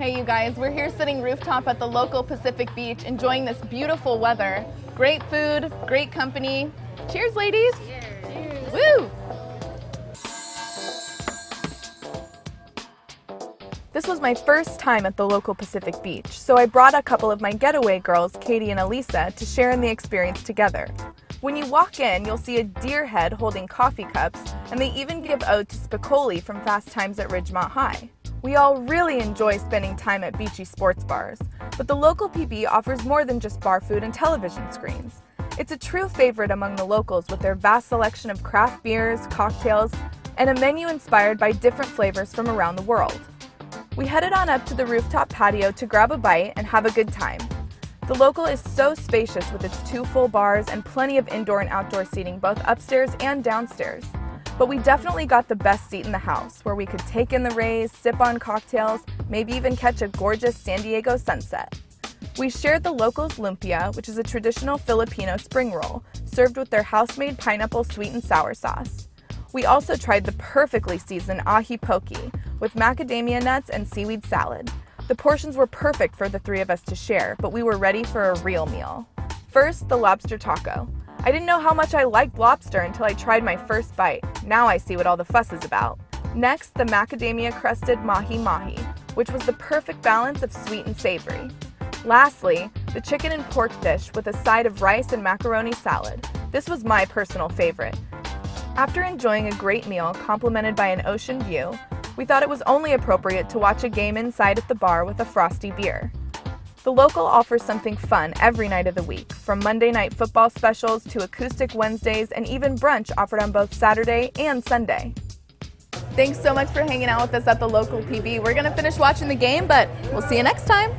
Hey you guys, we're here sitting rooftop at the local Pacific Beach enjoying this beautiful weather. Great food, great company. Cheers ladies! Cheers! Woo! This was my first time at the local Pacific Beach, so I brought a couple of my getaway girls, Katie and Elisa, to share in the experience together. When you walk in, you'll see a deer head holding coffee cups, and they even give ode to Spicoli from Fast Times at Ridgemont High. We all really enjoy spending time at beachy sports bars, but the local PB offers more than just bar food and television screens. It's a true favorite among the locals with their vast selection of craft beers, cocktails, and a menu inspired by different flavors from around the world. We headed on up to the rooftop patio to grab a bite and have a good time. The local is so spacious with its two full bars and plenty of indoor and outdoor seating both upstairs and downstairs. But we definitely got the best seat in the house, where we could take in the rays, sip on cocktails, maybe even catch a gorgeous San Diego sunset. We shared the locals' lumpia, which is a traditional Filipino spring roll, served with their house-made pineapple sweet and sour sauce. We also tried the perfectly seasoned ahi poke, with macadamia nuts and seaweed salad. The portions were perfect for the three of us to share, but we were ready for a real meal. First, the lobster taco. I didn't know how much I liked lobster until I tried my first bite. Now I see what all the fuss is about. Next, the macadamia crusted mahi mahi, which was the perfect balance of sweet and savory. Lastly, the chicken and pork dish with a side of rice and macaroni salad. This was my personal favorite. After enjoying a great meal complemented by an ocean view, we thought it was only appropriate to watch a game inside at the bar with a frosty beer. The local offers something fun every night of the week, from Monday night football specials to acoustic Wednesdays and even brunch offered on both Saturday and Sunday. Thanks so much for hanging out with us at the local PB. We're going to finish watching the game, but we'll see you next time.